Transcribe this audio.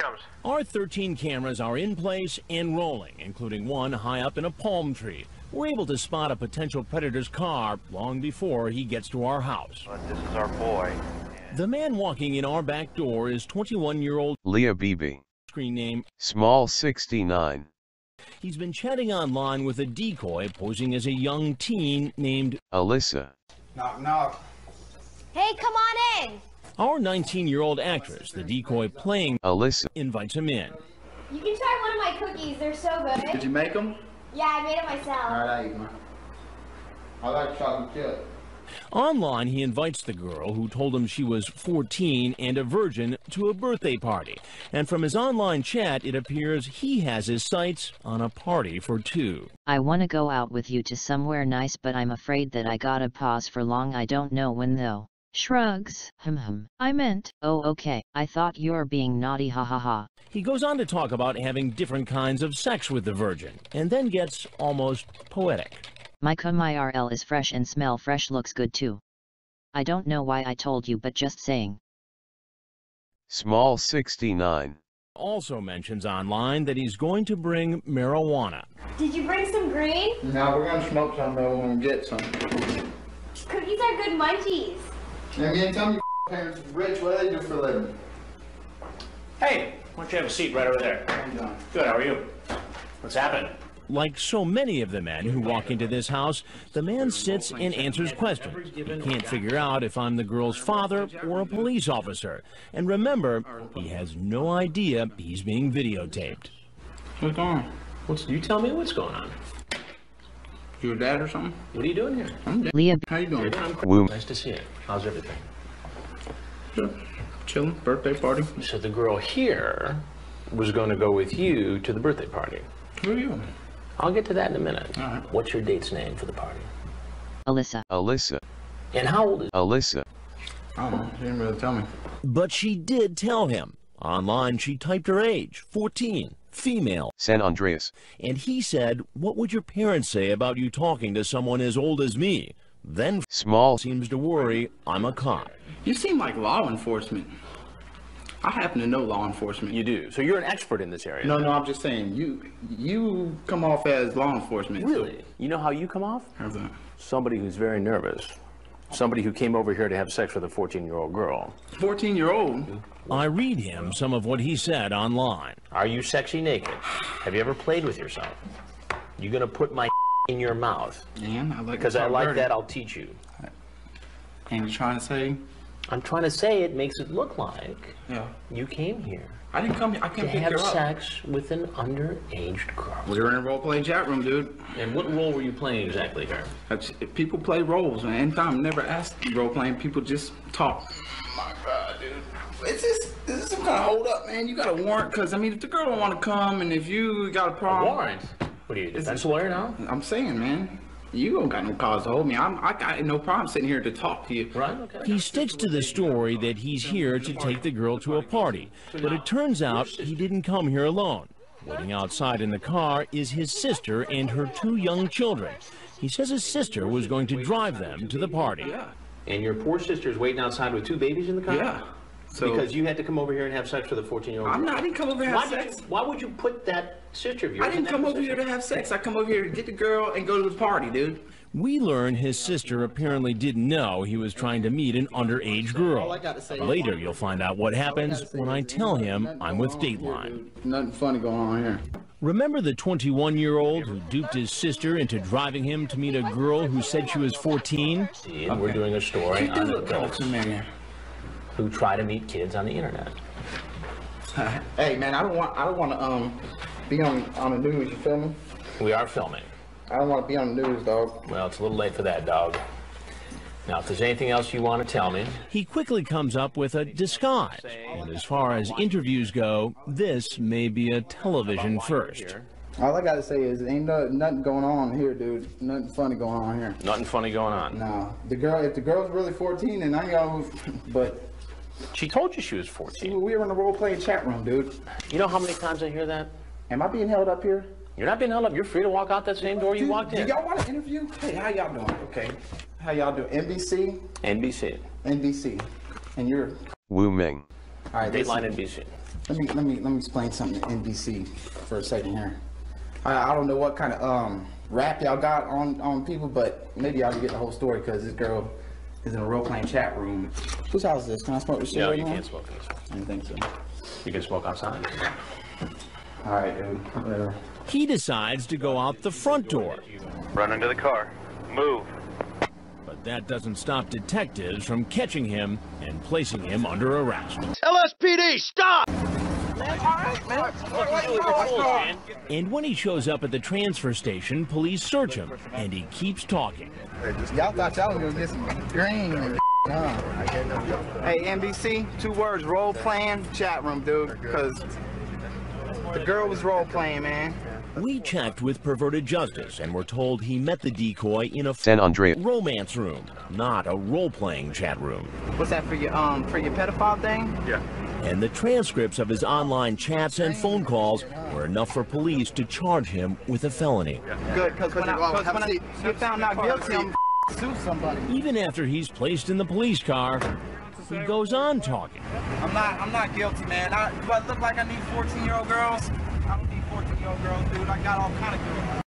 comes. Our 13 cameras are in place and rolling, including one high up in a palm tree. We're able to spot a potential predator's car long before he gets to our house. But this is our boy. The man walking in our back door is 21-year-old Leah Beebe. screen name. Smol 69. He's been chatting online with a decoy posing as a young teen named Alyssa. Knock, knock. Hey, come on in. Our 19-year-old actress. The decoy playing Alyssa. invites him in. You can try one of my cookies. They're so good. Did you make them? Yeah, I made it myself. All right, I eat mine. I like chocolate chip. Online, he invites the girl, who told him she was 14 and a virgin, to a birthday party. And from his online chat, it appears he has his sights on a party for two. I wanna go out with you to somewhere nice but I'm afraid that I gotta pause for long I don't know when though. Shrugs, hum hum. I meant, oh okay, I thought you're being naughty ha ha ha. He goes on to talk about having different kinds of sex with the virgin, and then gets almost poetic. My cum IRL is fresh and smell fresh looks good too. I don't know why I told you but just saying. Smol 69. Also mentions online that he's going to bring marijuana. Did you bring some green? No, we're gonna smoke some though. We're gonna get some. Cookies are good munchies. Now you ain't tell me your parents rich. What do they do for a living? Hey, why don't you have a seat right over there? How you doing? Good, how are you? What's happened? Like so many of the men who walk into this house, the man sits and answers questions. He can't figure out if I'm the girl's father or a police officer. And remember, he has no idea he's being videotaped. What's going on? What's, you tell me what's going on. Your dad or something? What are you doing here? I'm dead. Leah, How you doing? Woo. Nice to see you. How's everything? Good. Chilling. Birthday party. So the girl here was going to go with you to the birthday party. Who are you? I'll get to that in a minute. All right. What's your date's name for the party? Alyssa. Alyssa. And how old is Alyssa. I don't know. She didn't really tell me. But she did tell him. Online, she typed her age 14, female. San Andreas. And he said, What would your parents say about you talking to someone as old as me? Then Smol. seems to worry I'm a cop. You seem like law enforcement. I happen to know law enforcement. You do. So you're an expert in this area. No, no, I'm just saying you you come off as law enforcement. Really? You know how you come off? How's that? Somebody who's very nervous. Somebody who came over here to have sex with a 14 year old girl. 14 year old. I read him some of what he said online. Are you sexy naked? Have you ever played with yourself? You gonna put my in your mouth? And I like Because I like that, I'll teach you. And you're trying to say, I'm trying to say it makes it look like yeah. you came here I didn't come here. I to came to pick have her up. sex with an underage girl. We were in a role playing chat room, dude. And what role were you playing exactly here? That's- People play roles, man. Anytime, never asked role playing. People just talk. My God, dude. It's just, this is some kind of hold up, man. You got a warrant, because, I mean, if the girl don't want to come and if you got a A problem. warrant? What are you, a defense lawyer now? I'm saying, man. You don't got no cause to hold me. I'm, I got no problem sitting here to talk to you. Right, okay. He sticks to the story that he's here to take the girl to a party, but it turns out he didn't come here alone. Waiting outside in the car is his sister and her two young children. He says his sister was going to drive them to the party. Yeah. And your poor sister's waiting outside with two babies in the car? Yeah. So, Because you had to come over here and have sex with a 14 year old I'm not, I didn't come over here to Why, have did you, sex. why would you put that sister of yours I didn't that come over here to have sex. I come over here to get the girl and go to the party, dude. We learn his sister apparently didn't know he was trying to meet an underage girl. Later, you'll find out what happens when I tell him I'm with Dateline. Nothing funny going on here. Remember the 21 year old who duped his sister into driving him to meet a girl who said she was 14? See, and we're doing a story You do on look cool adults to me. Who try to meet kids on the internet. Hey man, I don't want I don't want to um be on on the news. You feel me? We are filming. I don't want to be on the news, dog. Well, it's a little late for that, dog. Now, if there's anything else you want to tell me, He quickly comes up with a disguise. And as far as interviews go, this may be a television first. All I gotta say is, ain't no, nothing going on here, dude. Nothing funny going on here. nothing funny going on. No, the girl. If the girl's really 14, then I ain't gonna. But She told you she was 14. we were in a role playing chat room, dude. You know how many times I hear that? Am I being held up here? You're not being held up. You're free to walk out that same door you Dude, walked in. do y'all want to interview? Hey, how y'all doing? Okay. How y'all doing? NBC, NBC. NBC, and you're. Wu Ming. All right, Dateline. NBC. Let me let me let me explain something to NBC for a second here. I, I don't know what kind of um rap y'all got on on people, but maybe y'all can get the whole story because this girl is in a role playing chat room. Whose house is this? Can I smoke this shit No, right you now? can't smoke in this one. I didn't think so. You can smoke outside. All right, dude. Whatever. He decides to go out the front door. Run into the car. Move. But that doesn't stop detectives from catching him and placing him under arrest. LSPD, stop! And when he shows up at the transfer station, police search him, and he keeps talking. Y'all thought y'all was gonna get some green and huh? Hey, NBC, two words, role playing chat room, dude, because the girl was role playing, man. We checked with Perverted Justice and were told he met the decoy in a San Andreas. romance room, not a role-playing chat room. What's that for your um for your pedophile thing? Yeah. And the transcripts of his online chats and phone calls were enough for police to charge him with a felony. Good, because when I, cause when I get found not guilty, I'm sue somebody. Even after he's placed in the police car, he goes on talking. I'm not I'm not guilty, man. I, do I look like I need 14 year old girls? I don't need 14 year old girls, dude. I got all kind of girls.